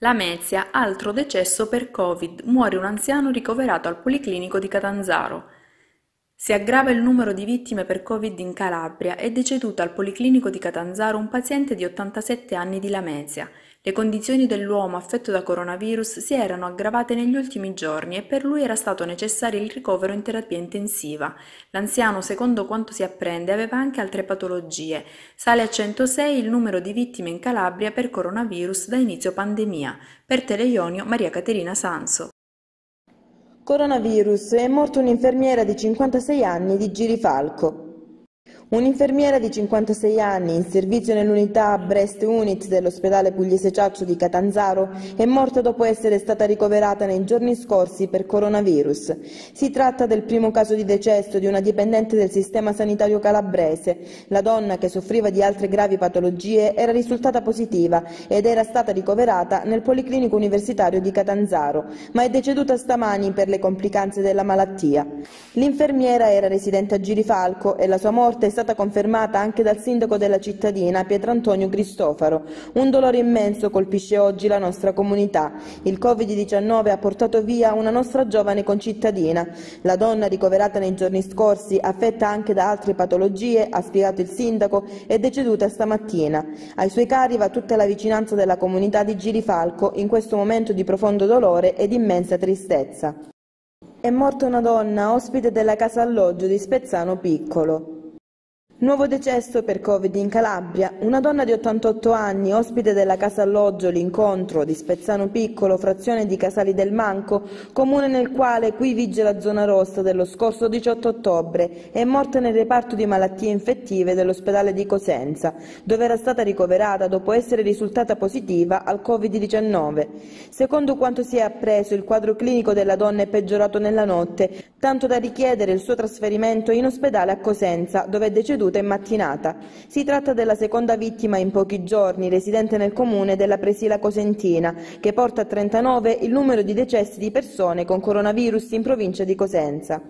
Lamezia, altro decesso per Covid, muore un anziano ricoverato al Policlinico di Catanzaro. Si aggrava il numero di vittime per Covid in Calabria, è deceduto al Policlinico di Catanzaro un paziente di 87 anni di Lamezia. Le condizioni dell'uomo affetto da coronavirus si erano aggravate negli ultimi giorni e per lui era stato necessario il ricovero in terapia intensiva. L'anziano, secondo quanto si apprende, aveva anche altre patologie. Sale a 106 il numero di vittime in Calabria per coronavirus da inizio pandemia. Per Teleionio, Maria Caterina Sanso. Coronavirus è morta un'infermiera di 56 anni di Girifalco. Un'infermiera di 56 anni, in servizio nell'unità Breast Unit dell'ospedale Pugliese Ciaccio di Catanzaro, è morta dopo essere stata ricoverata nei giorni scorsi per coronavirus. Si tratta del primo caso di decesso di una dipendente del sistema sanitario calabrese. La donna, che soffriva di altre gravi patologie, era risultata positiva ed era stata ricoverata nel Policlinico Universitario di Catanzaro, ma è deceduta stamani per le complicanze della malattia. L'infermiera era residente a Girifalco e la sua morte è stata confermata anche dal sindaco della cittadina Pietrantonio Cristofaro. Un dolore immenso colpisce oggi la nostra comunità. Il Covid-19 ha portato via una nostra giovane concittadina. La donna ricoverata nei giorni scorsi, affetta anche da altre patologie, ha spiegato il sindaco, è deceduta stamattina. Ai suoi cari va tutta la vicinanza della comunità di Girifalco in questo momento di profondo dolore ed immensa tristezza. È morta una donna ospite della casa alloggio di Spezzano Piccolo. Nuovo decesso per Covid in Calabria. Una donna di 88 anni, ospite della casa alloggio L'Incontro di Spezzano Piccolo, frazione di Casali del Manco, comune nel quale qui vige la zona rossa dello scorso 18 ottobre, è morta nel reparto di malattie infettive dell'ospedale di Cosenza, dove era stata ricoverata dopo essere risultata positiva al Covid-19. Secondo quanto si è appreso, il quadro clinico della donna è peggiorato nella notte, tanto da richiedere il suo trasferimento in ospedale a Cosenza, dove è deceduta deceduta in mattinata. Si tratta della seconda vittima in pochi giorni, residente nel comune della Presila Cosentina, che porta a 39 il numero di decessi di persone con coronavirus in provincia di Cosenza.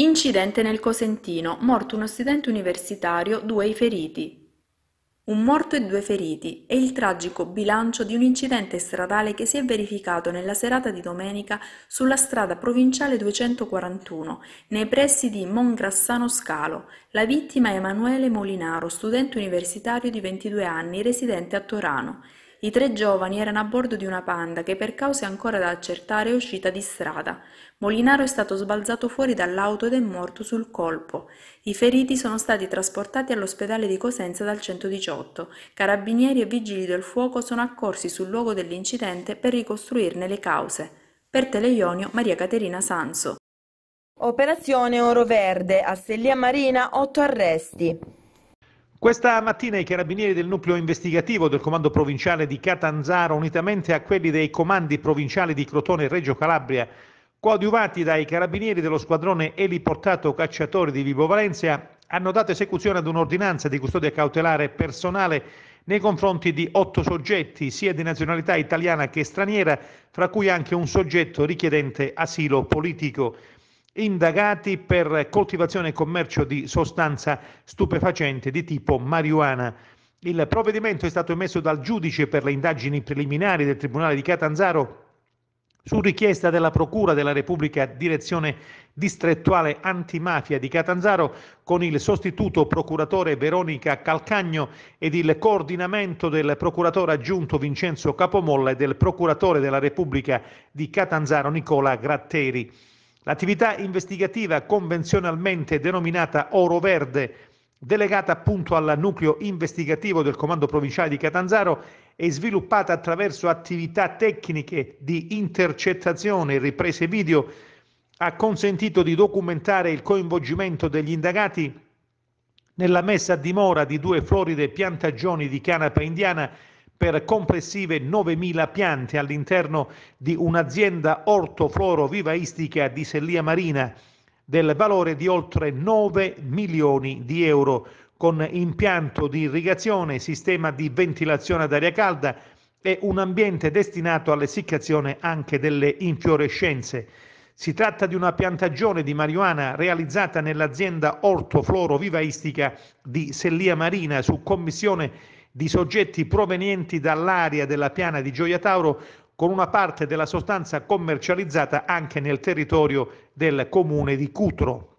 Incidente nel Cosentino, morto uno studente universitario, due i feriti. Un morto e due feriti è il tragico bilancio di un incidente stradale che si è verificato nella serata di domenica sulla strada provinciale 241, nei pressi di Mongrassano Scalo. La vittima è Emanuele Molinaro, studente universitario di 22 anni, residente a Torano. I tre giovani erano a bordo di una Panda che per cause ancora da accertare è uscita di strada. Molinaro è stato sbalzato fuori dall'auto ed è morto sul colpo. I feriti sono stati trasportati all'ospedale di Cosenza dal 118. Carabinieri e vigili del fuoco sono accorsi sul luogo dell'incidente per ricostruirne le cause. Per Teleionio Maria Caterina Sanso. Operazione Oro Verde, a Sellia Marina, otto arresti. Questa mattina i carabinieri del nucleo investigativo del comando provinciale di Catanzaro, unitamente a quelli dei comandi provinciali di Crotone e Reggio Calabria, coadiuvati dai carabinieri dello squadrone eliportato cacciatori di Vibo Valencia, hanno dato esecuzione ad un'ordinanza di custodia cautelare personale nei confronti di otto soggetti, sia di nazionalità italiana che straniera, fra cui anche un soggetto richiedente asilo politico indagati per coltivazione e commercio di sostanza stupefacente di tipo marijuana. Il provvedimento è stato emesso dal giudice per le indagini preliminari del Tribunale di Catanzaro su richiesta della Procura della Repubblica Direzione Distrettuale Antimafia di Catanzaro con il sostituto procuratore Veronica Calcagno ed il coordinamento del procuratore aggiunto Vincenzo Capomolla e del procuratore della Repubblica di Catanzaro Nicola Gratteri. L'attività investigativa convenzionalmente denominata Oro Verde, delegata appunto al nucleo investigativo del Comando Provinciale di Catanzaro, è sviluppata attraverso attività tecniche di intercettazione e riprese video, ha consentito di documentare il coinvolgimento degli indagati nella messa a dimora di due floride piantagioni di canapa indiana per complessive 9.000 piante all'interno di un'azienda ortofloro-vivaistica di Sellia Marina del valore di oltre 9 milioni di euro con impianto di irrigazione, sistema di ventilazione ad aria calda e un ambiente destinato all'essiccazione anche delle infiorescenze. Si tratta di una piantagione di marijuana realizzata nell'azienda ortofloro-vivaistica di Sellia Marina su commissione di soggetti provenienti dall'area della piana di Gioia Tauro con una parte della sostanza commercializzata anche nel territorio del comune di Cutro.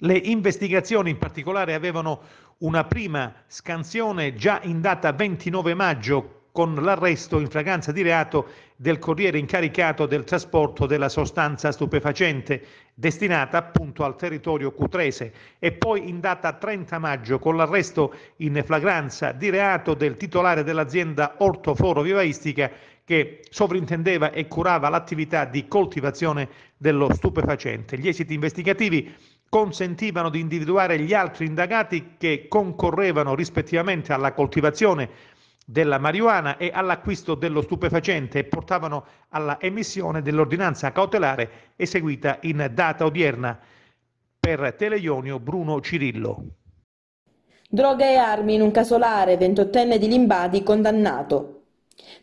Le investigazioni in particolare avevano una prima scansione già in data 29 maggio con l'arresto in fragranza di reato del corriere incaricato del trasporto della sostanza stupefacente destinata appunto al territorio cutrese e poi in data 30 maggio con l'arresto in flagranza di reato del titolare dell'azienda ortoforo vivaistica che sovrintendeva e curava l'attività di coltivazione dello stupefacente. Gli esiti investigativi consentivano di individuare gli altri indagati che concorrevano rispettivamente alla coltivazione della marijuana e all'acquisto dello stupefacente e portavano alla emissione dell'ordinanza cautelare eseguita in data odierna per Teleionio Bruno Cirillo. Droga e armi in un casolare, ventottenne di Limbadi condannato.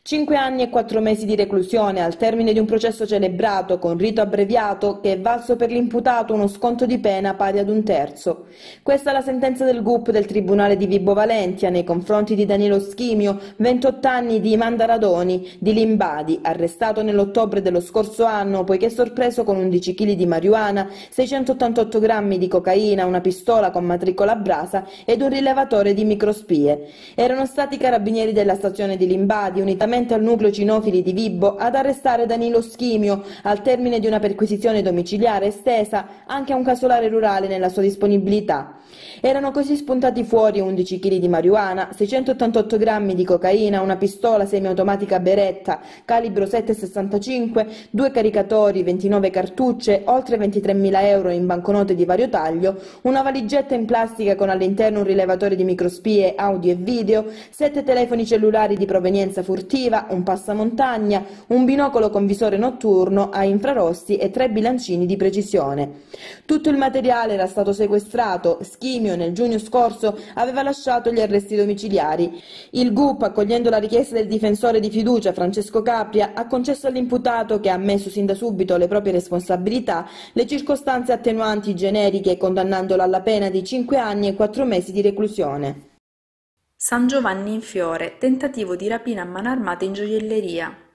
Cinque anni e quattro mesi di reclusione al termine di un processo celebrato con rito abbreviato che è valso per l'imputato uno sconto di pena pari ad un terzo. Questa è la sentenza del GUP del Tribunale di Vibo Valentia nei confronti di Danilo Schimio, 28 anni di Mandaradoni, di Limbadi, arrestato nell'ottobre dello scorso anno poiché sorpreso con 11 kg di marijuana, 688 grammi di cocaina, una pistola con matricola brasa ed un rilevatore di microspie. Erano stati carabinieri della stazione di Limbadi unitamente al nucleo cinofili di Vibbo ad arrestare Danilo Schimio al termine di una perquisizione domiciliare estesa anche a un casolare rurale nella sua disponibilità. Erano così spuntati fuori 11 kg di marijuana, 688 grammi di cocaina, una pistola semiautomatica Beretta calibro 7,65, due caricatori, 29 cartucce, oltre 23.000 euro in banconote di vario taglio, una valigetta in plastica con all'interno un rilevatore di microspie audio e video, sette telefoni cellulari di provenienza furtiva, un passamontagna, un binocolo con visore notturno a infrarossi e tre bilancini di precisione. Tutto il materiale era stato sequestrato, Schimio nel giugno scorso aveva lasciato gli arresti domiciliari. Il GUP, accogliendo la richiesta del difensore di fiducia Francesco Capria, ha concesso all'imputato, che ha ammesso sin da subito le proprie responsabilità, le circostanze attenuanti generiche, condannandolo alla pena di cinque anni e quattro mesi di reclusione. San Giovanni in Fiore, tentativo di rapina a mano armata in gioielleria.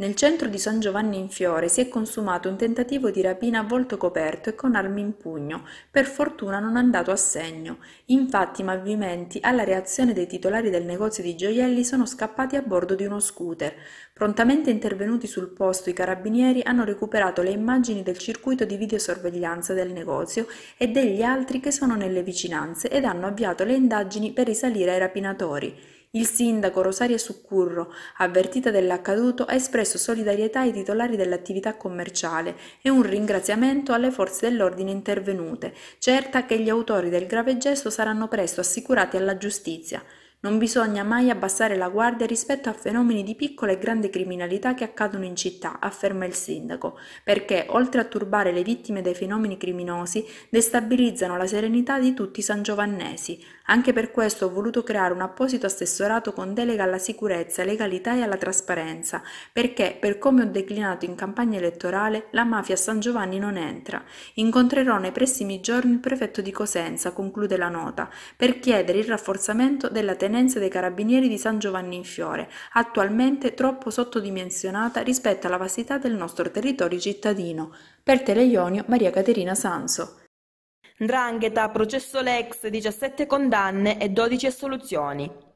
Nel centro di San Giovanni in Fiore si è consumato un tentativo di rapina a volto coperto e con armi in pugno, per fortuna non andato a segno. Infatti i malviventi, alla reazione dei titolari del negozio di gioielli, sono scappati a bordo di uno scooter. Prontamente intervenuti sul posto i carabinieri hanno recuperato le immagini del circuito di videosorveglianza del negozio e degli altri che sono nelle vicinanze ed hanno avviato le indagini per risalire ai rapinatori. Il sindaco Rosaria Succurro, avvertita dell'accaduto, ha espresso solidarietà ai titolari dell'attività commerciale e un ringraziamento alle forze dell'ordine intervenute, certa che gli autori del grave gesto saranno presto assicurati alla giustizia. Non bisogna mai abbassare la guardia rispetto a fenomeni di piccola e grande criminalità che accadono in città, afferma il sindaco, perché, oltre a turbare le vittime dei fenomeni criminosi, destabilizzano la serenità di tutti i sangiovannesi. Anche per questo ho voluto creare un apposito assessorato con delega alla sicurezza, legalità e alla trasparenza, perché, per come ho declinato in campagna elettorale, la mafia a San Giovanni non entra. Incontrerò nei prossimi giorni il prefetto di Cosenza, conclude la nota, per chiedere il rafforzamento della tenenza dei carabinieri di San Giovanni in Fiore, attualmente troppo sottodimensionata rispetto alla vastità del nostro territorio cittadino. Per Teleionio, Maria Caterina Sanso. Ndrangheta, processo Lex, 17 condanne e 12 assoluzioni.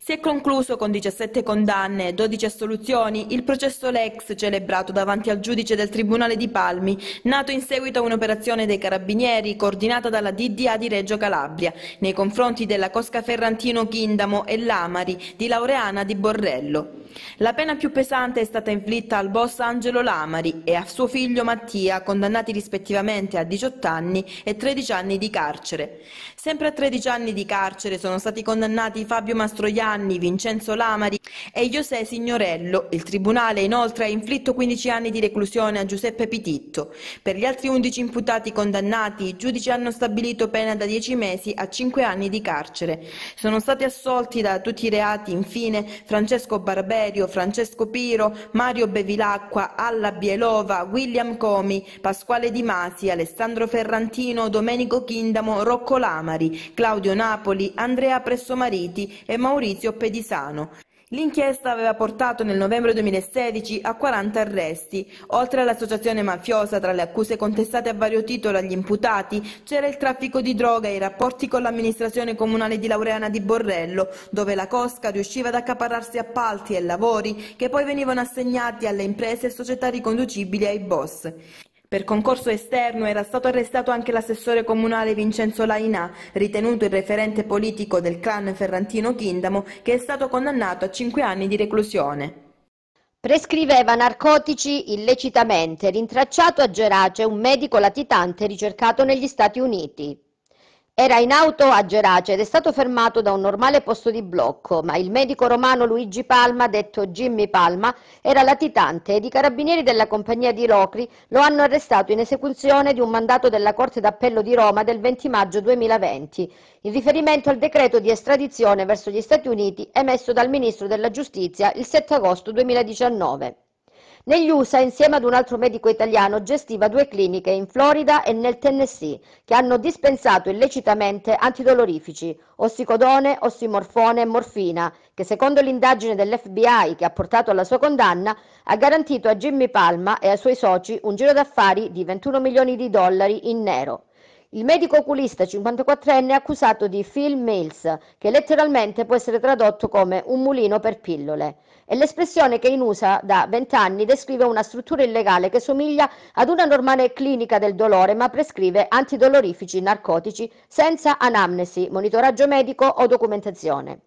Si è concluso con 17 condanne e 12 assoluzioni il processo Lex celebrato davanti al giudice del Tribunale di Palmi, nato in seguito a un'operazione dei Carabinieri coordinata dalla DDA di Reggio Calabria nei confronti della Cosca Ferrantino Chindamo e Lamari di Laureana di Borrello. La pena più pesante è stata inflitta al boss Angelo Lamari e a suo figlio Mattia, condannati rispettivamente a 18 anni e 13 anni di carcere. Sempre a 13 anni di carcere sono stati condannati Fabio Mastroianni anni Vincenzo Lamari e José Signorello. Il Tribunale inoltre ha inflitto 15 anni di reclusione a Giuseppe Pititto. Per gli altri 11 imputati condannati, i giudici hanno stabilito pena da 10 mesi a 5 anni di carcere. Sono stati assolti da tutti i reati, infine, Francesco Barberio, Francesco Piro, Mario Bevilacqua, Alla Bielova, William Comi, Pasquale Di Masi, Alessandro Ferrantino, Domenico Chindamo, Rocco Lamari, Claudio Napoli, Andrea Pressomariti e Maurizio Pedisano. L'inchiesta aveva portato nel novembre 2016 a 40 arresti. Oltre all'associazione mafiosa, tra le accuse contestate a vario titolo agli imputati, c'era il traffico di droga e i rapporti con l'amministrazione comunale di Laureana di Borrello, dove la Cosca riusciva ad accaparrarsi appalti e lavori che poi venivano assegnati alle imprese e società riconducibili ai boss. Per concorso esterno era stato arrestato anche l'assessore comunale Vincenzo Lainà, ritenuto il referente politico del clan ferrantino Chindamo, che è stato condannato a cinque anni di reclusione. Prescriveva narcotici illecitamente, rintracciato a Gerace un medico latitante ricercato negli Stati Uniti. Era in auto a Gerace ed è stato fermato da un normale posto di blocco, ma il medico romano Luigi Palma, detto Jimmy Palma, era latitante ed i carabinieri della compagnia di Locri lo hanno arrestato in esecuzione di un mandato della Corte d'Appello di Roma del 20 maggio 2020, in riferimento al decreto di estradizione verso gli Stati Uniti emesso dal Ministro della Giustizia il 7 agosto 2019. Negli USA, insieme ad un altro medico italiano, gestiva due cliniche in Florida e nel Tennessee, che hanno dispensato illecitamente antidolorifici, ossicodone, ossimorfone e morfina, che secondo l'indagine dell'FBI che ha portato alla sua condanna, ha garantito a Jimmy Palma e ai suoi soci un giro d'affari di 21 milioni di dollari in nero. Il medico oculista 54enne è accusato di Phil Mills, che letteralmente può essere tradotto come un mulino per pillole. È l'espressione che in USA da vent'anni descrive una struttura illegale che somiglia ad una normale clinica del dolore ma prescrive antidolorifici narcotici senza anamnesi, monitoraggio medico o documentazione.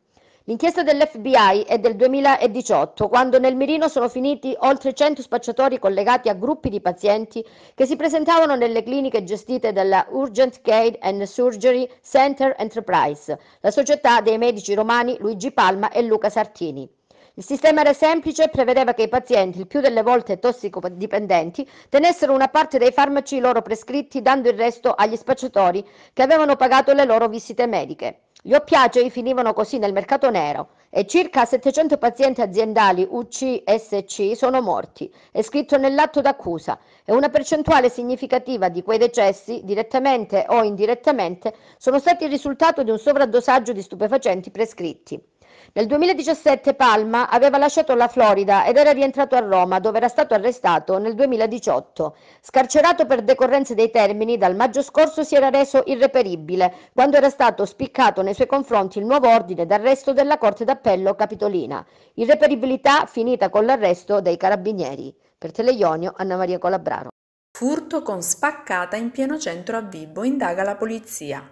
L'inchiesta dell'FBI è del 2018, quando nel mirino sono finiti oltre 100 spacciatori collegati a gruppi di pazienti che si presentavano nelle cliniche gestite dalla Urgent Care and Surgery Center Enterprise, la società dei medici romani Luigi Palma e Luca Sartini. Il sistema era semplice e prevedeva che i pazienti, il più delle volte tossicodipendenti, tenessero una parte dei farmaci loro prescritti dando il resto agli spacciatori che avevano pagato le loro visite mediche. Gli oppiacei finivano così nel mercato nero e circa 700 pazienti aziendali UCSC sono morti, è scritto nell'atto d'accusa, e una percentuale significativa di quei decessi, direttamente o indirettamente, sono stati il risultato di un sovraddosaggio di stupefacenti prescritti. Nel 2017 Palma aveva lasciato la Florida ed era rientrato a Roma, dove era stato arrestato nel 2018. Scarcerato per decorrenze dei termini, dal maggio scorso si era reso irreperibile, quando era stato spiccato nei suoi confronti il nuovo ordine d'arresto della Corte d'Appello Capitolina. Irreperibilità finita con l'arresto dei carabinieri. Per Teleionio, Anna Maria Colabraro. Furto con spaccata in pieno centro a Vibo, indaga la polizia.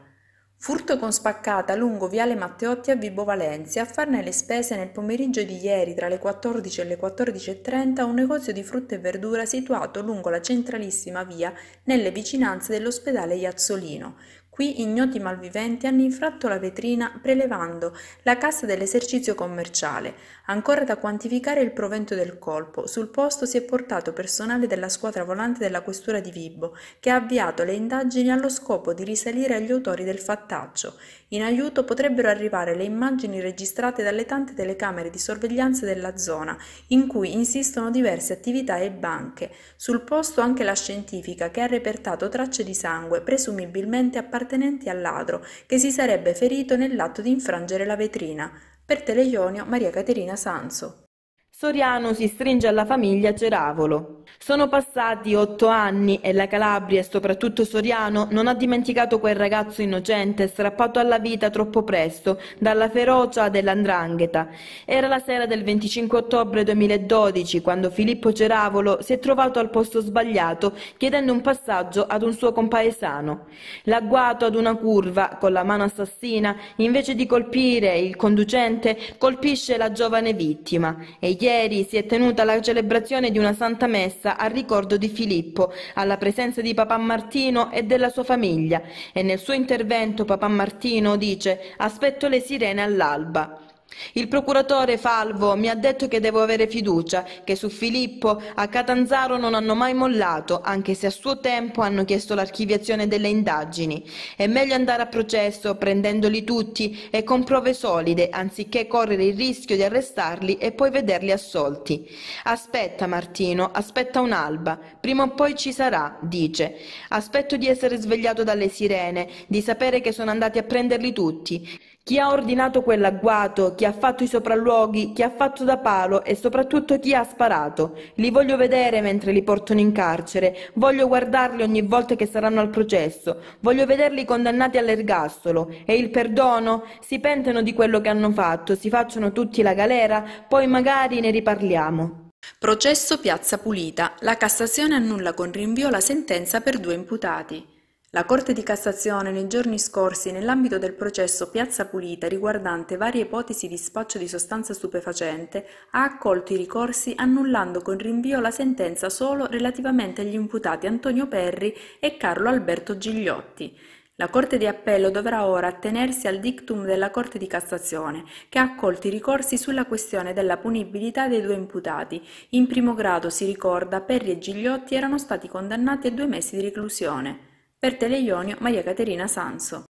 Furto con spaccata lungo Viale Matteotti a Vibo Valencia a farne le spese nel pomeriggio di ieri tra le 14 e le 14.30 a un negozio di frutta e verdura situato lungo la centralissima via nelle vicinanze dell'ospedale Iazzolino. Qui ignoti malviventi hanno infratto la vetrina prelevando la cassa dell'esercizio commerciale. Ancora da quantificare il provento del colpo. Sul posto si è portato personale della squadra volante della questura di Vibo, che ha avviato le indagini allo scopo di risalire agli autori del fattaccio. In aiuto potrebbero arrivare le immagini registrate dalle tante telecamere di sorveglianza della zona, in cui insistono diverse attività e banche. Sul posto anche la scientifica che ha repertato tracce di sangue, presumibilmente appartenenti al ladro che si sarebbe ferito nell'atto di infrangere la vetrina. Per Teleionio Maria Caterina Sanso. Soriano si stringe alla famiglia Ceravolo. Sono passati otto anni e la Calabria e soprattutto Soriano non ha dimenticato quel ragazzo innocente strappato alla vita troppo presto dalla ferocia dell'andrangheta. Era la sera del 25 ottobre 2012 quando Filippo Ceravolo si è trovato al posto sbagliato chiedendo un passaggio ad un suo compaesano. L'agguato ad una curva con la mano assassina invece di colpire il conducente colpisce la giovane vittima e Ieri si è tenuta la celebrazione di una santa messa a ricordo di Filippo, alla presenza di Papà Martino e della sua famiglia, e nel suo intervento Papà Martino dice «Aspetto le sirene all'alba». Il procuratore Falvo mi ha detto che devo avere fiducia, che su Filippo a Catanzaro non hanno mai mollato, anche se a suo tempo hanno chiesto l'archiviazione delle indagini. È meglio andare a processo prendendoli tutti e con prove solide, anziché correre il rischio di arrestarli e poi vederli assolti. Aspetta Martino, aspetta un'alba, prima o poi ci sarà, dice. Aspetto di essere svegliato dalle sirene, di sapere che sono andati a prenderli tutti. Chi ha ordinato quell'agguato, chi ha fatto i sopralluoghi, chi ha fatto da palo e soprattutto chi ha sparato. Li voglio vedere mentre li portano in carcere, voglio guardarli ogni volta che saranno al processo, voglio vederli condannati all'ergastolo. E il perdono? Si pentano di quello che hanno fatto, si facciano tutti la galera, poi magari ne riparliamo. Processo Piazza Pulita. La Cassazione annulla con rinvio la sentenza per due imputati. La Corte di Cassazione nei giorni scorsi, nell'ambito del processo Piazza Pulita riguardante varie ipotesi di spaccio di sostanza stupefacente, ha accolto i ricorsi annullando con rinvio la sentenza solo relativamente agli imputati Antonio Perri e Carlo Alberto Gigliotti. La Corte di Appello dovrà ora attenersi al dictum della Corte di Cassazione, che ha accolto i ricorsi sulla questione della punibilità dei due imputati. In primo grado, si ricorda, Perri e Gigliotti erano stati condannati a due mesi di reclusione. Per Teleionio Maria Caterina Sanso.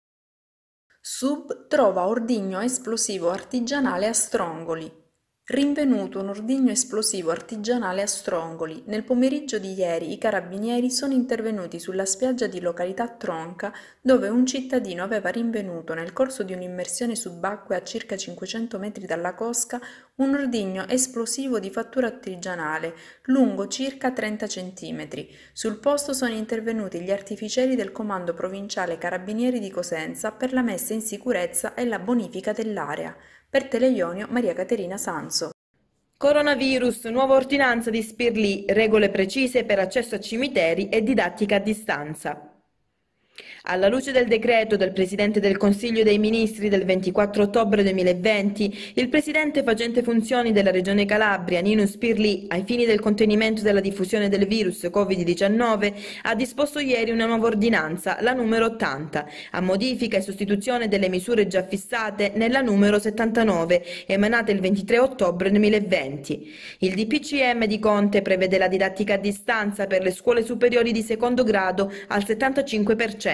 Sub trova ordigno esplosivo artigianale a Strongoli. Rinvenuto un ordigno esplosivo artigianale a Strongoli. Nel pomeriggio di ieri i carabinieri sono intervenuti sulla spiaggia di località Tronca dove un cittadino aveva rinvenuto nel corso di un'immersione subacquea a circa 500 metri dalla cosca un ordigno esplosivo di fattura artigianale lungo circa 30 cm. Sul posto sono intervenuti gli artificieri del Comando Provinciale Carabinieri di Cosenza per la messa in sicurezza e la bonifica dell'area. Per Teleionio Maria Caterina Sanso. Coronavirus, nuova ordinanza di Spirlì, regole precise per accesso a cimiteri e didattica a distanza. Alla luce del decreto del Presidente del Consiglio dei Ministri del 24 ottobre 2020, il Presidente facente funzioni della Regione Calabria, Nino Spirli, ai fini del contenimento della diffusione del virus Covid-19, ha disposto ieri una nuova ordinanza, la numero 80, a modifica e sostituzione delle misure già fissate nella numero 79, emanata il 23 ottobre 2020. Il DPCM di Conte prevede la didattica a distanza per le scuole superiori di secondo grado al 75%.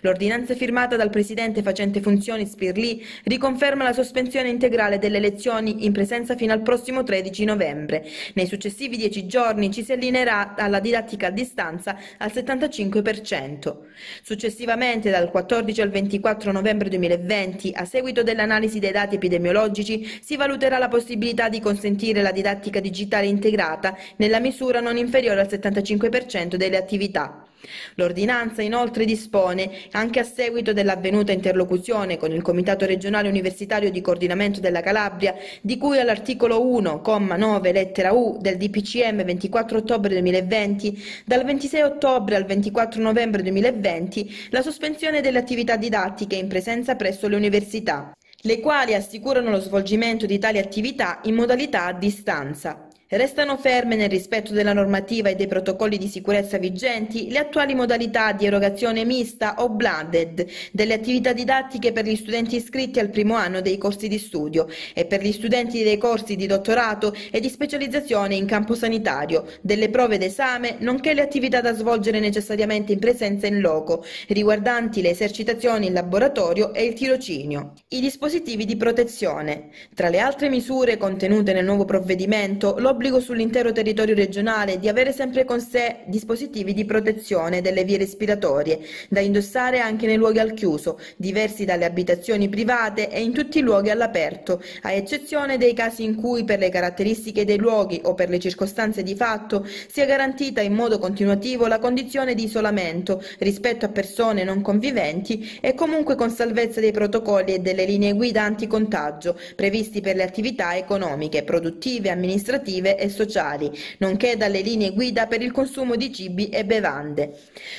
L'ordinanza firmata dal presidente facente funzioni Spirlì riconferma la sospensione integrale delle elezioni in presenza fino al prossimo 13 novembre. Nei successivi dieci giorni ci si allineerà alla didattica a distanza al 75%. Successivamente, dal 14 al 24 novembre 2020, a seguito dell'analisi dei dati epidemiologici, si valuterà la possibilità di consentire la didattica digitale integrata nella misura non inferiore al 75% delle attività. L'ordinanza inoltre dispone, anche a seguito dell'avvenuta interlocuzione con il Comitato regionale universitario di coordinamento della Calabria, di cui all'articolo 1, comma 9, lettera U del DPCM 24 ottobre 2020, dal 26 ottobre al 24 novembre 2020, la sospensione delle attività didattiche in presenza presso le università le quali assicurano lo svolgimento di tali attività in modalità a distanza. Restano ferme nel rispetto della normativa e dei protocolli di sicurezza vigenti le attuali modalità di erogazione mista o blended delle attività didattiche per gli studenti iscritti al primo anno dei corsi di studio e per gli studenti dei corsi di dottorato e di specializzazione in campo sanitario, delle prove d'esame, nonché le attività da svolgere necessariamente in presenza in loco, riguardanti le esercitazioni in laboratorio e il tirocinio. I dispositivi di protezione. Tra le altre misure contenute nel nuovo provvedimento, lo l'obbligo sull'intero territorio regionale di avere sempre con sé dispositivi di protezione delle vie respiratorie, da indossare anche nei luoghi al chiuso, diversi dalle abitazioni private e in tutti i luoghi all'aperto, a eccezione dei casi in cui per le caratteristiche dei luoghi o per le circostanze di fatto sia garantita in modo continuativo la condizione di isolamento rispetto a persone non conviventi e comunque con salvezza dei protocolli e delle linee guida anticontagio previsti per le attività economiche, produttive, amministrative educative e sociali, nonché dalle linee guida per il consumo di cibi e bevande.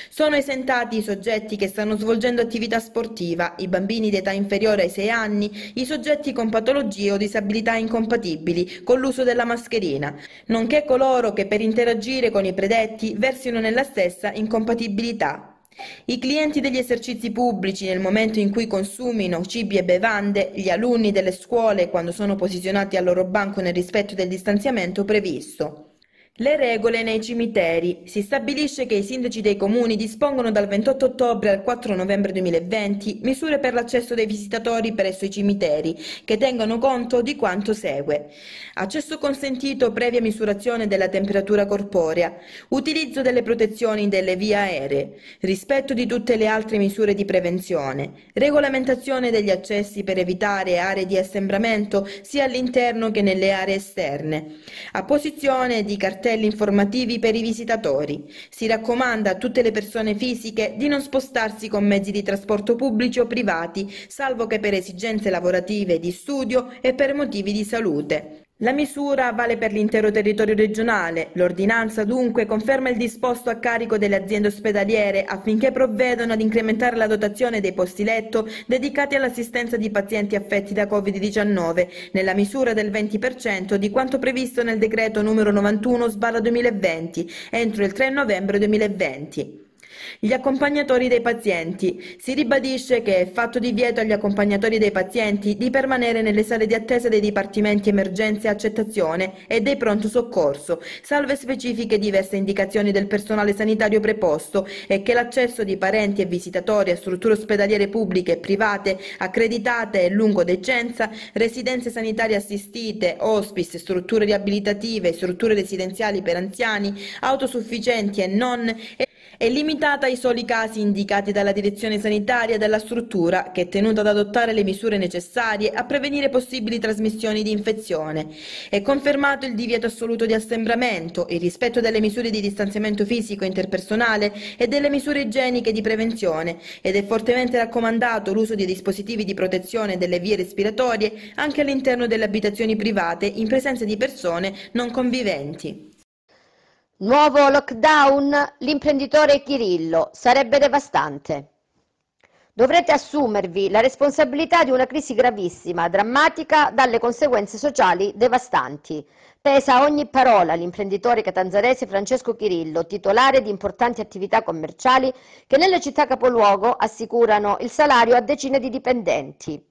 Sono esentati i soggetti che stanno svolgendo attività sportiva, i bambini d'età inferiore ai 6 anni, i soggetti con patologie o disabilità incompatibili con l'uso della mascherina, nonché coloro che per interagire con i predetti versino nella stessa incompatibilità. I clienti degli esercizi pubblici nel momento in cui consumino cibi e bevande, gli alunni delle scuole quando sono posizionati al loro banco nel rispetto del distanziamento previsto. Le regole nei cimiteri. Si stabilisce che i sindaci dei comuni dispongono dal 28 ottobre al 4 novembre 2020 misure per l'accesso dei visitatori presso i cimiteri, che tengono conto di quanto segue. Accesso consentito previa misurazione della temperatura corporea, utilizzo delle protezioni delle vie aeree, rispetto di tutte le altre misure di prevenzione, regolamentazione degli accessi per evitare aree di assembramento sia all'interno che nelle aree esterne, apposizione di cartelli cartelli informativi per i visitatori. Si raccomanda a tutte le persone fisiche di non spostarsi con mezzi di trasporto pubblici o privati, salvo che per esigenze lavorative, di studio e per motivi di salute. La misura vale per l'intero territorio regionale. L'ordinanza dunque conferma il disposto a carico delle aziende ospedaliere affinché provvedano ad incrementare la dotazione dei posti letto dedicati all'assistenza di pazienti affetti da Covid-19 nella misura del 20% di quanto previsto nel decreto numero 91 2020 entro il 3 novembre 2020. Gli accompagnatori dei pazienti. Si ribadisce che è fatto divieto agli accompagnatori dei pazienti di permanere nelle sale di attesa dei dipartimenti emergenze e accettazione e dei pronto soccorso, salve specifiche diverse indicazioni del personale sanitario preposto e che l'accesso di parenti e visitatori a strutture ospedaliere pubbliche e private accreditate e lungo decenza, residenze sanitarie assistite, hospice, strutture riabilitative, strutture residenziali per anziani, autosufficienti e non è limitata ai soli casi indicati dalla direzione sanitaria della struttura, che è tenuta ad adottare le misure necessarie a prevenire possibili trasmissioni di infezione. È confermato il divieto assoluto di assembramento, il rispetto delle misure di distanziamento fisico interpersonale e delle misure igieniche di prevenzione ed è fortemente raccomandato l'uso di dispositivi di protezione delle vie respiratorie anche all'interno delle abitazioni private in presenza di persone non conviventi. Nuovo lockdown? L'imprenditore Chirillo sarebbe devastante. Dovrete assumervi la responsabilità di una crisi gravissima, drammatica, dalle conseguenze sociali devastanti. Pesa ogni parola l'imprenditore catanzarese Francesco Chirillo, titolare di importanti attività commerciali che nelle città capoluogo assicurano il salario a decine di dipendenti.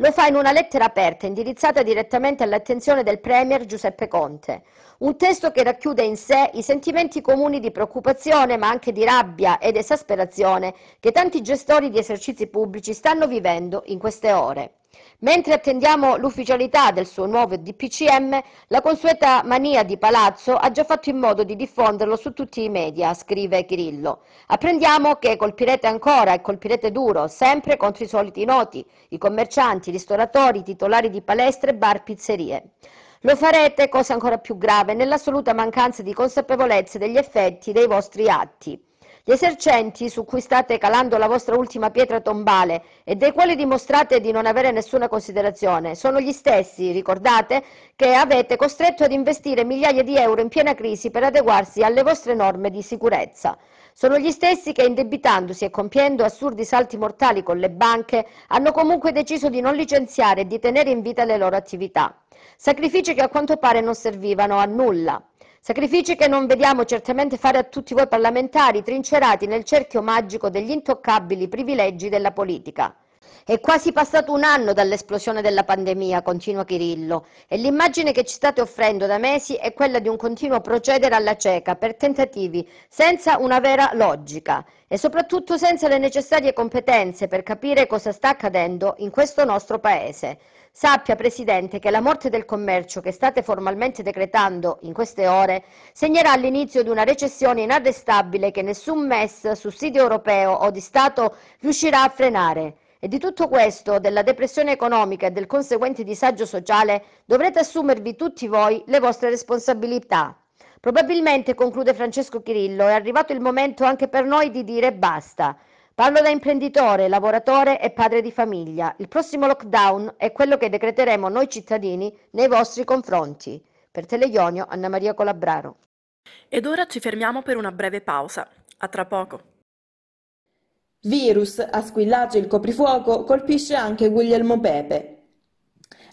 Lo fa in una lettera aperta indirizzata direttamente all'attenzione del Premier Giuseppe Conte. Un testo che racchiude in sé i sentimenti comuni di preoccupazione ma anche di rabbia ed esasperazione che tanti gestori di esercizi pubblici stanno vivendo in queste ore. Mentre attendiamo l'ufficialità del suo nuovo DPCM, la consueta mania di Palazzo ha già fatto in modo di diffonderlo su tutti i media, scrive Chirillo. Apprendiamo che colpirete ancora e colpirete duro, sempre contro i soliti noti, i commercianti, i ristoratori, i titolari di palestre, bar, pizzerie. Lo farete, cosa ancora più grave, nell'assoluta mancanza di consapevolezza degli effetti dei vostri atti. Gli esercenti su cui state calando la vostra ultima pietra tombale e dei quali dimostrate di non avere nessuna considerazione sono gli stessi, ricordate, che avete costretto ad investire migliaia di euro in piena crisi per adeguarsi alle vostre norme di sicurezza. Sono gli stessi che indebitandosi e compiendo assurdi salti mortali con le banche hanno comunque deciso di non licenziare e di tenere in vita le loro attività. Sacrifici che a quanto pare non servivano a nulla. Sacrifici che non vediamo certamente fare a tutti voi parlamentari trincerati nel cerchio magico degli intoccabili privilegi della politica. È quasi passato un anno dall'esplosione della pandemia, continua Chirillo, e l'immagine che ci state offrendo da mesi è quella di un continuo procedere alla cieca per tentativi senza una vera logica e soprattutto senza le necessarie competenze per capire cosa sta accadendo in questo nostro paese. Sappia, Presidente, che la morte del commercio che state formalmente decretando in queste ore segnerà l'inizio di una recessione inarrestabile che nessun MES, sussidio europeo o di Stato riuscirà a frenare. E di tutto questo, della depressione economica e del conseguente disagio sociale, dovrete assumervi tutti voi le vostre responsabilità. Probabilmente, conclude Francesco Chirillo, è arrivato il momento anche per noi di dire basta. Parlo da imprenditore, lavoratore e padre di famiglia. Il prossimo lockdown è quello che decreteremo noi cittadini nei vostri confronti. Per Teleionio, Anna Maria Colabraro. Ed ora ci fermiamo per una breve pausa. A tra poco. Virus, a squillaggio il coprifuoco, colpisce anche Guglielmo Pepe.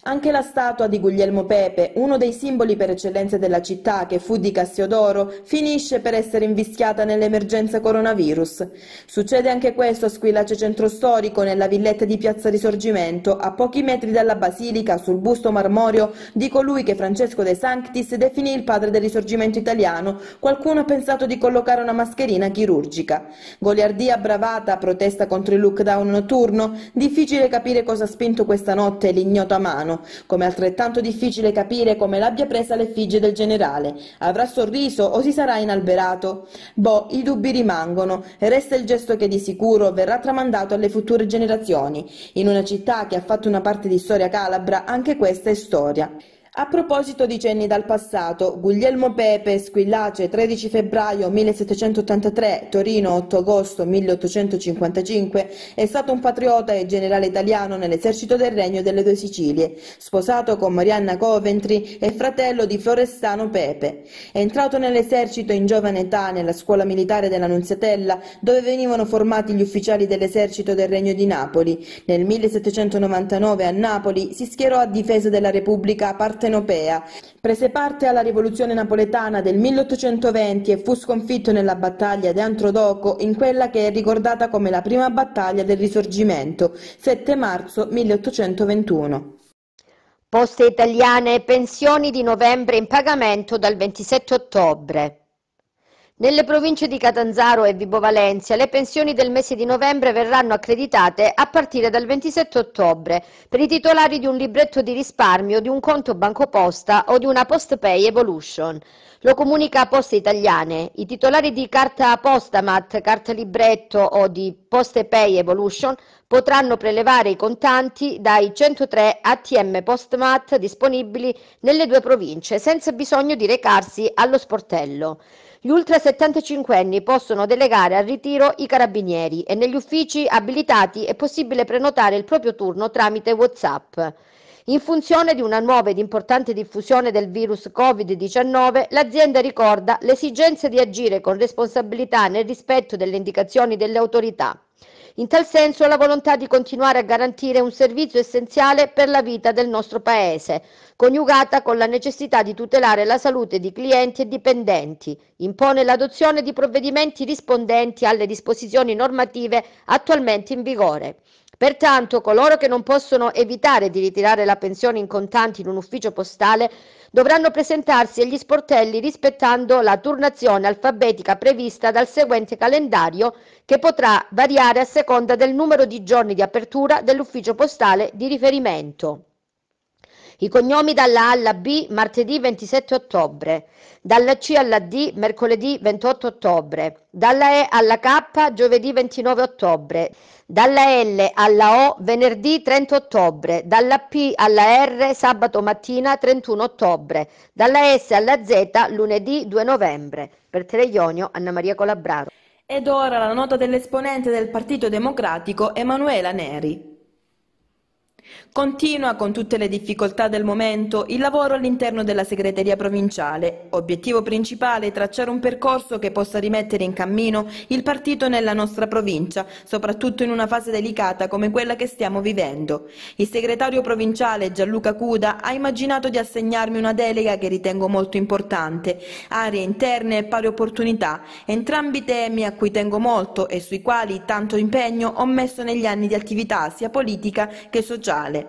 Anche la statua di Guglielmo Pepe, uno dei simboli per eccellenza della città che fu di Cassiodoro, finisce per essere invischiata nell'emergenza coronavirus. Succede anche questo a Squillace Centro Storico, nella villetta di Piazza Risorgimento, a pochi metri dalla basilica, sul busto marmoreo di colui che Francesco De Sanctis definì il padre del risorgimento italiano. Qualcuno ha pensato di collocare una mascherina chirurgica. Goliardia bravata, protesta contro il lockdown notturno, difficile capire cosa ha spinto questa notte l'ignoto a mano come altrettanto difficile capire come l'abbia presa l'effigie del generale. Avrà sorriso o si sarà inalberato? Boh, i dubbi rimangono. Resta il gesto che di sicuro verrà tramandato alle future generazioni. In una città che ha fatto una parte di storia calabra, anche questa è storia. A proposito di cenni dal passato, Guglielmo Pepe, Squillace, 13 febbraio 1783, Torino, 8 agosto 1855, è stato un patriota e generale italiano nell'esercito del Regno delle Due Sicilie, sposato con Marianna Coventry e fratello di Florestano Pepe. Entrato nell'esercito in giovane età nella scuola militare della Nunziatella, dove venivano formati gli ufficiali dell'esercito del Regno di Napoli. Nel 1799 a Napoli si schierò a difesa della Repubblica parte partenopea. Prese parte alla rivoluzione napoletana del 1820 e fu sconfitto nella battaglia di Antrodoco in quella che è ricordata come la prima battaglia del risorgimento, 7 marzo 1821. Poste italiane pensioni di novembre in pagamento dal 27 ottobre. Nelle province di Catanzaro e Vibo Valencia le pensioni del mese di novembre verranno accreditate a partire dal 27 ottobre per i titolari di un libretto di risparmio, di un conto bancoposta o di una Postpay Evolution. Lo comunica Poste Italiane. I titolari di carta Postamat, carta libretto o di Postepay Evolution potranno prelevare i contanti dai 103 ATM Postmat disponibili nelle due province senza bisogno di recarsi allo sportello. Gli ultra 75 anni possono delegare al ritiro i carabinieri e negli uffici abilitati è possibile prenotare il proprio turno tramite WhatsApp. In funzione di una nuova ed importante diffusione del virus Covid-19, l'azienda ricorda l'esigenza di agire con responsabilità nel rispetto delle indicazioni delle autorità. In tal senso la volontà di continuare a garantire un servizio essenziale per la vita del nostro Paese, coniugata con la necessità di tutelare la salute di clienti e dipendenti, impone l'adozione di provvedimenti rispondenti alle disposizioni normative attualmente in vigore. Pertanto coloro che non possono evitare di ritirare la pensione in contanti in un ufficio postale dovranno presentarsi agli sportelli rispettando la turnazione alfabetica prevista dal seguente calendario che potrà variare a seconda del numero di giorni di apertura dell'ufficio postale di riferimento. I cognomi dalla A alla B martedì 27 ottobre, dalla C alla D mercoledì 28 ottobre, dalla E alla K giovedì 29 ottobre, dalla L alla O venerdì 30 ottobre, dalla P alla R sabato mattina 31 ottobre, dalla S alla Z lunedì 2 novembre. Per Teleionio Anna Maria Colabraro. Ed ora la nota dell'esponente del Partito Democratico Emanuela Neri. Continua con tutte le difficoltà del momento il lavoro all'interno della segreteria provinciale. Obiettivo principale tracciare un percorso che possa rimettere in cammino il partito nella nostra provincia, soprattutto in una fase delicata come quella che stiamo vivendo. Il segretario provinciale Gianluca Cuda ha immaginato di assegnarmi una delega che ritengo molto importante, aree interne e pari opportunità, entrambi temi a cui tengo molto e sui quali tanto impegno ho messo negli anni di attività sia politica che sociale.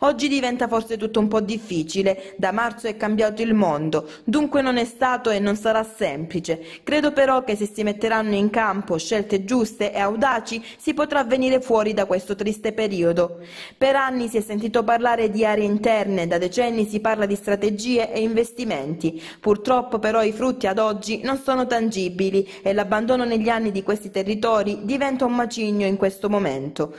Oggi diventa forse tutto un po' difficile, da marzo è cambiato il mondo, dunque non è stato e non sarà semplice. Credo però che se si metteranno in campo scelte giuste e audaci si potrà venire fuori da questo triste periodo. Per anni si è sentito parlare di aree interne, da decenni si parla di strategie e investimenti. Purtroppo però i frutti ad oggi non sono tangibili e l'abbandono negli anni di questi territori diventa un macigno in questo momento.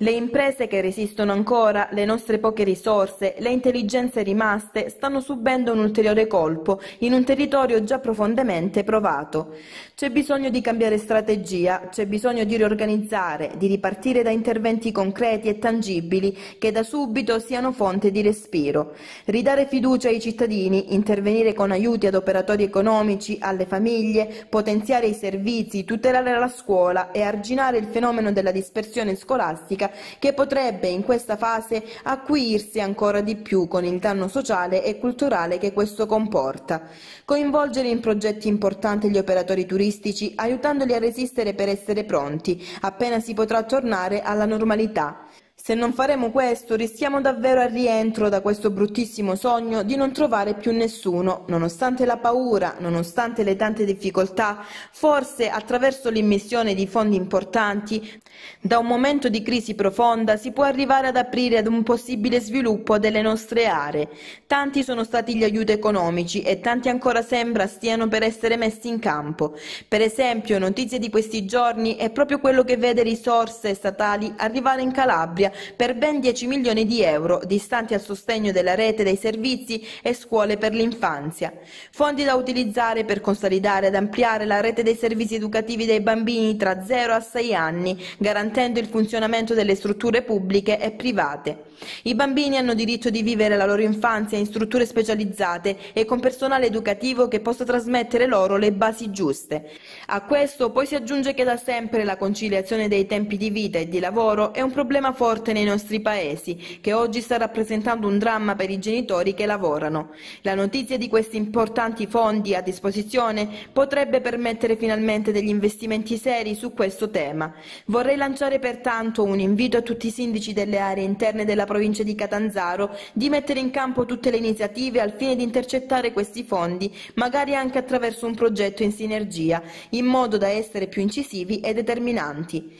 Le imprese che resistono ancora, le nostre poche risorse, le intelligenze rimaste stanno subendo un ulteriore colpo in un territorio già profondamente provato. C'è bisogno di cambiare strategia, c'è bisogno di riorganizzare, di ripartire da interventi concreti e tangibili che da subito siano fonte di respiro. Ridare fiducia ai cittadini, intervenire con aiuti ad operatori economici, alle famiglie, potenziare i servizi, tutelare la scuola e arginare il fenomeno della dispersione scolastica economica che potrebbe in questa fase acuirsi ancora di più con il danno sociale e culturale che questo comporta. Coinvolgere in progetti importanti gli operatori turistici aiutandoli a resistere per essere pronti appena si potrà tornare alla normalità. Se non faremo questo, rischiamo davvero al rientro da questo bruttissimo sogno di non trovare più nessuno, nonostante la paura, nonostante le tante difficoltà, forse attraverso l'immissione di fondi importanti, da un momento di crisi profonda si può arrivare ad aprire ad un possibile sviluppo delle nostre aree. Tanti sono stati gli aiuti economici e tanti ancora sembra stiano per essere messi in campo. Per esempio, notizie di questi giorni è proprio quello che vede risorse statali arrivare in Calabria per ben 10 milioni di euro distanti al sostegno della rete dei servizi e scuole per l'infanzia. Fondi da utilizzare per consolidare ed ampliare la rete dei servizi educativi dei bambini tra 0 a 6 anni, garantendo il funzionamento delle strutture pubbliche e private. I bambini hanno diritto di vivere la loro infanzia in strutture specializzate e con personale educativo che possa trasmettere loro le basi giuste. A questo poi si aggiunge che da sempre la conciliazione dei tempi di vita e di lavoro è un problema forte nei nostri paesi, che oggi sta rappresentando un dramma per i genitori che lavorano. La notizia di questi importanti fondi a disposizione potrebbe permettere finalmente degli investimenti seri su questo tema. Vorrei lanciare pertanto un invito a tutti i sindaci delle aree interne della provincia di Catanzaro di mettere in campo tutte le iniziative al fine di intercettare questi fondi, magari anche attraverso un progetto in sinergia, in modo da essere più incisivi e determinanti.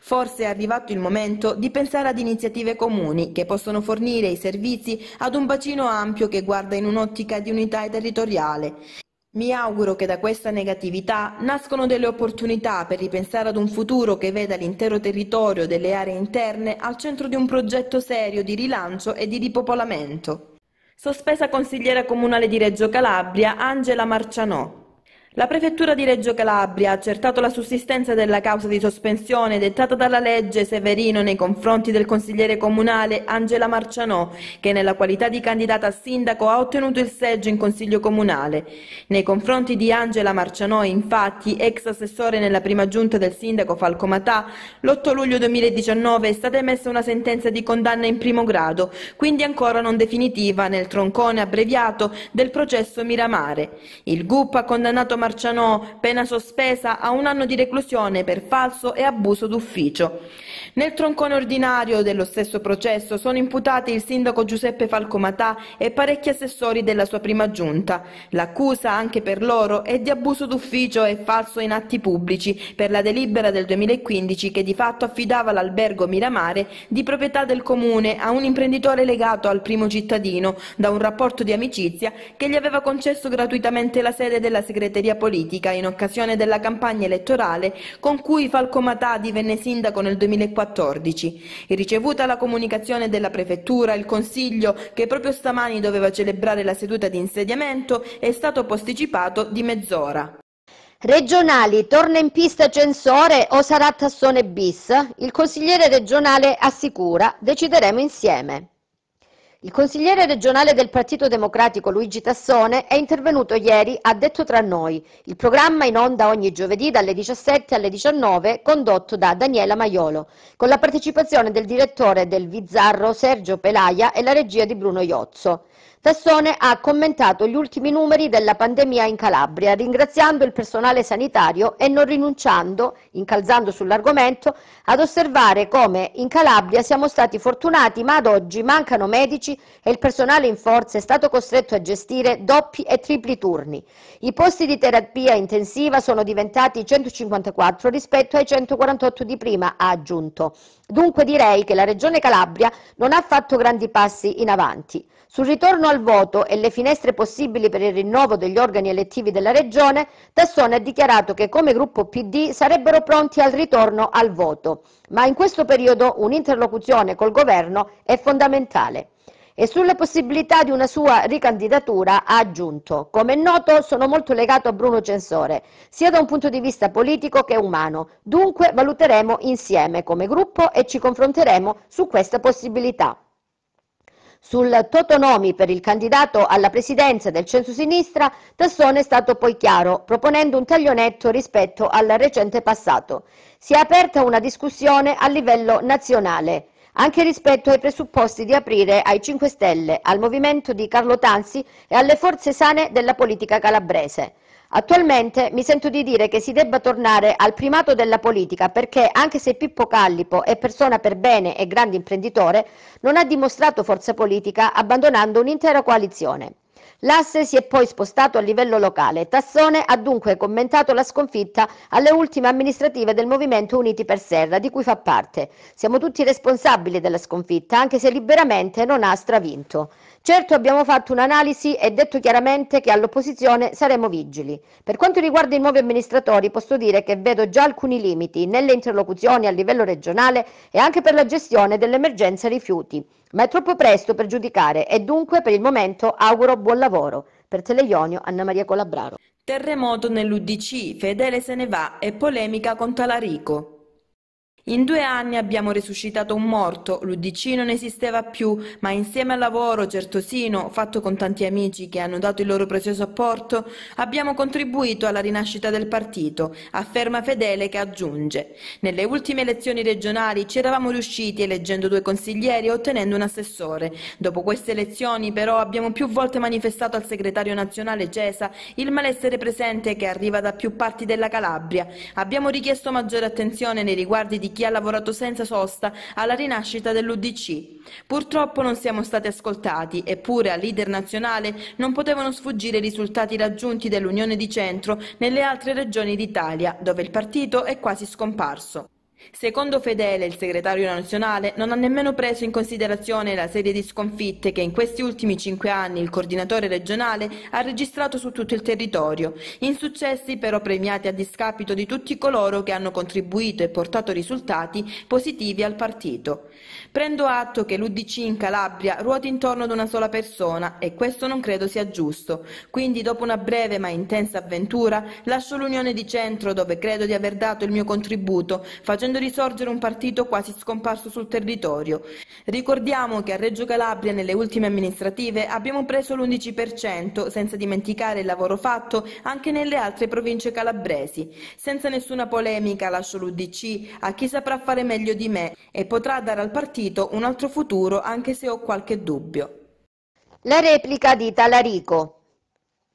Forse è arrivato il momento di pensare ad iniziative comuni che possono fornire i servizi ad un bacino ampio che guarda in un'ottica di unità territoriale. Mi auguro che da questa negatività nascono delle opportunità per ripensare ad un futuro che veda l'intero territorio delle aree interne al centro di un progetto serio di rilancio e di ripopolamento. Sospesa consigliera comunale di Reggio Calabria Angela Marcianò. La prefettura di Reggio Calabria ha accertato la sussistenza della causa di sospensione dettata dalla legge Severino nei confronti del consigliere comunale Angela Marcianò, che nella qualità di candidata a sindaco ha ottenuto il seggio in consiglio comunale. Nei confronti di Angela Marcianò, infatti, ex assessore nella prima giunta del sindaco Falco Matà, l'8 luglio 2019 è stata emessa una sentenza di condanna in primo grado, quindi ancora non definitiva, nel troncone abbreviato del processo Miramare. Il GUP ha condannato Marcianò, pena sospesa a un anno di reclusione per falso e abuso d'ufficio. Nel troncone ordinario dello stesso processo sono imputati il sindaco Giuseppe Falcomatà e parecchi assessori della sua prima giunta. L'accusa anche per loro è di abuso d'ufficio e falso in atti pubblici per la delibera del 2015 che di fatto affidava l'albergo Miramare di proprietà del comune a un imprenditore legato al primo cittadino da un rapporto di amicizia che gli aveva concesso gratuitamente la sede della segreteria politica in occasione della campagna elettorale con cui Falcomatà divenne sindaco nel 2014. Ricevuta la comunicazione della prefettura, il consiglio, che proprio stamani doveva celebrare la seduta di insediamento, è stato posticipato di mezz'ora. Regionali, torna in pista censore o sarà tassone bis? Il consigliere regionale assicura, decideremo insieme. Il consigliere regionale del Partito Democratico Luigi Tassone è intervenuto ieri a Detto tra noi, il programma in onda ogni giovedì dalle 17 alle 19 condotto da Daniela Maiolo, con la partecipazione del direttore del Vizzarro Sergio Pelaia e la regia di Bruno Iozzo. Tassone ha commentato gli ultimi numeri della pandemia in Calabria, ringraziando il personale sanitario e non rinunciando, incalzando sull'argomento, ad osservare come in Calabria siamo stati fortunati ma ad oggi mancano medici e il personale in forza è stato costretto a gestire doppi e tripli turni. I posti di terapia intensiva sono diventati 154 rispetto ai 148 di prima, ha aggiunto. Dunque direi che la Regione Calabria non ha fatto grandi passi in avanti. Sul ritorno al voto e le finestre possibili per il rinnovo degli organi elettivi della Regione, Tassone ha dichiarato che come gruppo PD sarebbero pronti al ritorno al voto, ma in questo periodo un'interlocuzione col governo è fondamentale. E sulla possibilità di una sua ricandidatura ha aggiunto, come è noto sono molto legato a Bruno Censore, sia da un punto di vista politico che umano, dunque valuteremo insieme come gruppo e ci confronteremo su questa possibilità. Sul totonomi per il candidato alla presidenza del centro-sinistra, Tassone è stato poi chiaro, proponendo un taglio netto rispetto al recente passato. Si è aperta una discussione a livello nazionale, anche rispetto ai presupposti di aprire ai 5 Stelle, al movimento di Carlo Tanzi e alle forze sane della politica calabrese. Attualmente mi sento di dire che si debba tornare al primato della politica perché, anche se Pippo Callipo è persona per bene e grande imprenditore, non ha dimostrato forza politica abbandonando un'intera coalizione. L'asse si è poi spostato a livello locale. Tassone ha dunque commentato la sconfitta alle ultime amministrative del Movimento Uniti per Serra, di cui fa parte. Siamo tutti responsabili della sconfitta, anche se liberamente non ha stravinto. Certo abbiamo fatto un'analisi e detto chiaramente che all'opposizione saremo vigili. Per quanto riguarda i nuovi amministratori posso dire che vedo già alcuni limiti nelle interlocuzioni a livello regionale e anche per la gestione dell'emergenza rifiuti ma è troppo presto per giudicare e dunque per il momento auguro buon lavoro. Per Teleionio, Anna Maria Colabraro. Terremoto nell'UDC, Fedele se ne va e polemica con Talarico. In due anni abbiamo resuscitato un morto, l'UDC non esisteva più, ma insieme al lavoro certosino, fatto con tanti amici che hanno dato il loro prezioso apporto, abbiamo contribuito alla rinascita del partito, afferma Fedele che aggiunge. Nelle ultime elezioni regionali ci eravamo riusciti eleggendo due consiglieri e ottenendo un assessore. Dopo queste elezioni però abbiamo più volte manifestato al segretario nazionale Cesa il malessere presente che arriva da più parti della Calabria. Abbiamo richiesto maggiore attenzione nei riguardi di chi ha lavorato senza sosta alla rinascita dell'UDC. Purtroppo non siamo stati ascoltati, eppure al leader nazionale non potevano sfuggire i risultati raggiunti dall'Unione di Centro nelle altre regioni d'Italia, dove il partito è quasi scomparso. Secondo Fedele, il segretario nazionale non ha nemmeno preso in considerazione la serie di sconfitte che in questi ultimi cinque anni il coordinatore regionale ha registrato su tutto il territorio, insuccessi però premiati a discapito di tutti coloro che hanno contribuito e portato risultati positivi al partito. Prendo atto che l'UDC in Calabria ruota intorno ad una sola persona e questo non credo sia giusto, quindi dopo una breve ma intensa avventura lascio l'Unione di Centro dove credo di aver dato il mio contributo, facendo risorgere un partito quasi scomparso sul territorio. Ricordiamo che a Reggio Calabria nelle ultime amministrative abbiamo preso l'11%, senza dimenticare il lavoro fatto anche nelle altre province calabresi. Senza nessuna polemica lascio l'UDC a chi saprà fare meglio di me e potrà dare al partito un altro futuro anche se ho qualche dubbio. La replica di Talarico.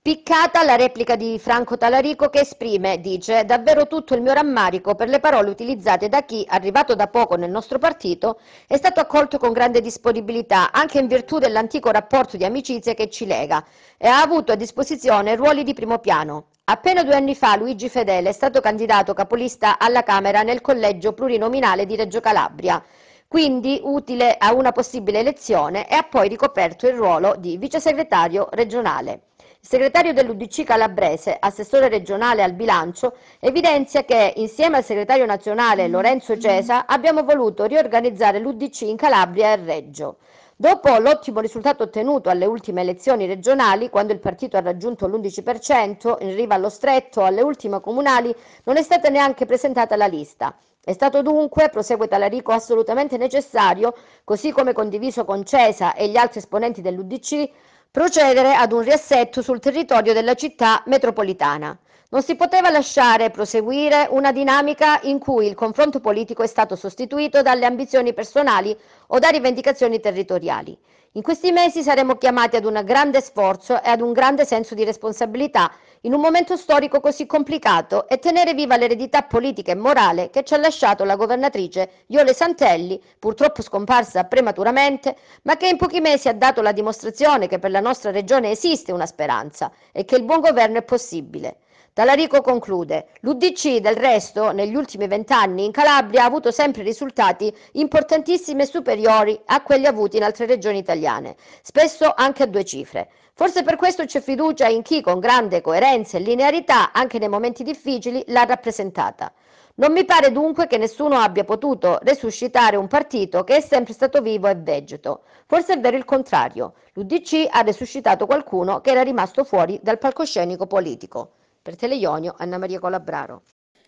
Piccata la replica di Franco Talarico che esprime, dice, davvero tutto il mio rammarico per le parole utilizzate da chi, arrivato da poco nel nostro partito, è stato accolto con grande disponibilità, anche in virtù dell'antico rapporto di amicizia che ci lega, e ha avuto a disposizione ruoli di primo piano. Appena due anni fa Luigi Fedele è stato candidato capolista alla Camera nel collegio plurinominale di Reggio Calabria, quindi utile a una possibile elezione e ha poi ricoperto il ruolo di vice segretario regionale. Il segretario dell'UDC calabrese, assessore regionale al bilancio, evidenzia che insieme al segretario nazionale Lorenzo Cesa abbiamo voluto riorganizzare l'UDC in Calabria e Reggio. Dopo l'ottimo risultato ottenuto alle ultime elezioni regionali, quando il partito ha raggiunto l'11%, in riva allo stretto, alle ultime comunali, non è stata neanche presentata la lista. È stato dunque, prosegue Talarico, assolutamente necessario, così come condiviso con Cesa e gli altri esponenti dell'UDC, procedere ad un riassetto sul territorio della città metropolitana. Non si poteva lasciare proseguire una dinamica in cui il confronto politico è stato sostituito dalle ambizioni personali o da rivendicazioni territoriali. In questi mesi saremo chiamati ad un grande sforzo e ad un grande senso di responsabilità in un momento storico così complicato e tenere viva l'eredità politica e morale che ci ha lasciato la governatrice Iole Santelli, purtroppo scomparsa prematuramente, ma che in pochi mesi ha dato la dimostrazione che per la nostra regione esiste una speranza e che il buon governo è possibile. Talarico conclude, l'UDC del resto negli ultimi vent'anni in Calabria ha avuto sempre risultati importantissimi e superiori a quelli avuti in altre regioni italiane, spesso anche a due cifre. Forse per questo c'è fiducia in chi con grande coerenza e linearità, anche nei momenti difficili, l'ha rappresentata. Non mi pare dunque che nessuno abbia potuto resuscitare un partito che è sempre stato vivo e vegeto. Forse è vero il contrario. L'UDC ha resuscitato qualcuno che era rimasto fuori dal palcoscenico politico. Per Teleionio, Anna Maria Colabraro.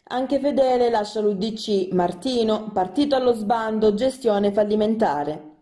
Anche Fedele lascia l'UDC, Martino, partito allo sbando, gestione fallimentare.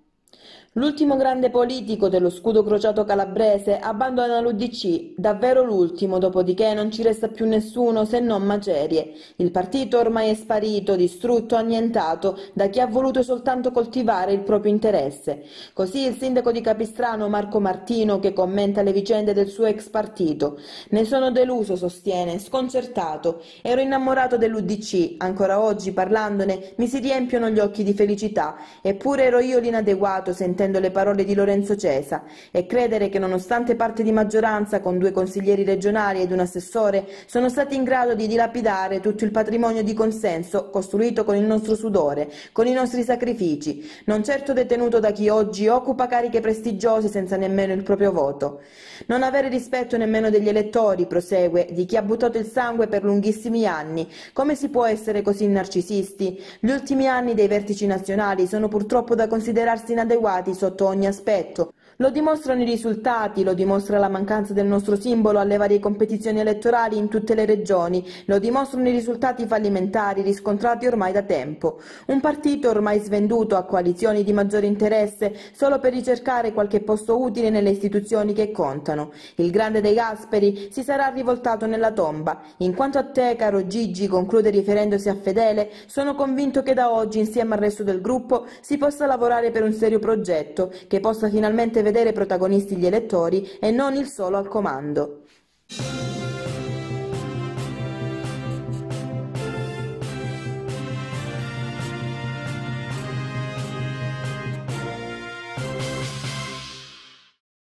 L'ultimo grande politico dello scudo crociato calabrese abbandona l'UDC, davvero l'ultimo, dopodiché non ci resta più nessuno se non macerie. Il partito ormai è sparito, distrutto, annientato da chi ha voluto soltanto coltivare il proprio interesse. Così il sindaco di Capistrano Marco Martino che commenta le vicende del suo ex partito. Ne sono deluso, sostiene, sconcertato. Ero innamorato dell'UDC, ancora oggi parlandone mi si riempiono gli occhi di felicità, eppure ero io l'inadeguato sentendo sentendo le parole di Lorenzo Cesa e credere che nonostante parte di maggioranza con due consiglieri regionali ed un assessore sono stati in grado di dilapidare tutto il patrimonio di consenso costruito con il nostro sudore, con i nostri sacrifici, non certo detenuto da chi oggi occupa cariche prestigiose senza nemmeno il proprio voto. Non avere rispetto nemmeno degli elettori, prosegue, di chi ha buttato il sangue per lunghissimi anni. Come si può essere così narcisisti? Gli ultimi anni dei vertici nazionali sono purtroppo da considerarsi inadeguati sotto ogni aspetto. Lo dimostrano i risultati, lo dimostra la mancanza del nostro simbolo alle varie competizioni elettorali in tutte le regioni, lo dimostrano i risultati fallimentari riscontrati ormai da tempo. Un partito ormai svenduto a coalizioni di maggiore interesse solo per ricercare qualche posto utile nelle istituzioni che contano. Il grande dei Gasperi si sarà rivoltato nella tomba. In quanto a te, caro Gigi, conclude riferendosi a Fedele, sono convinto che da oggi, insieme al resto del gruppo, si possa lavorare per un serio progetto che possa finalmente vedere vedere protagonisti gli elettori e non il solo al comando.